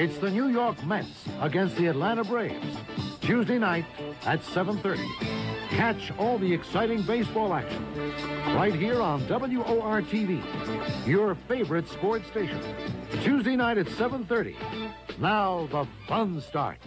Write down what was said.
It's the New York Mets against the Atlanta Braves. Tuesday night at 7.30. Catch all the exciting baseball action right here on WOR-TV, your favorite sports station. Tuesday night at 7.30. Now the fun starts.